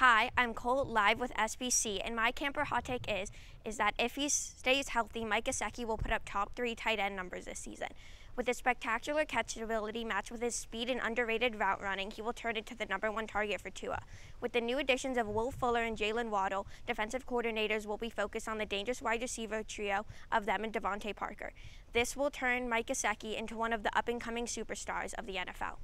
Hi, I'm Cole live with SBC, and my camper hot take is is that if he stays healthy, Mike Gesicki will put up top three tight end numbers this season. With his spectacular catchability matched with his speed and underrated route running, he will turn into the number one target for Tua. With the new additions of Will Fuller and Jaylen Waddle, defensive coordinators will be focused on the dangerous wide receiver trio of them and DeVante Parker. This will turn Mike Gesicki into one of the up and coming superstars of the NFL.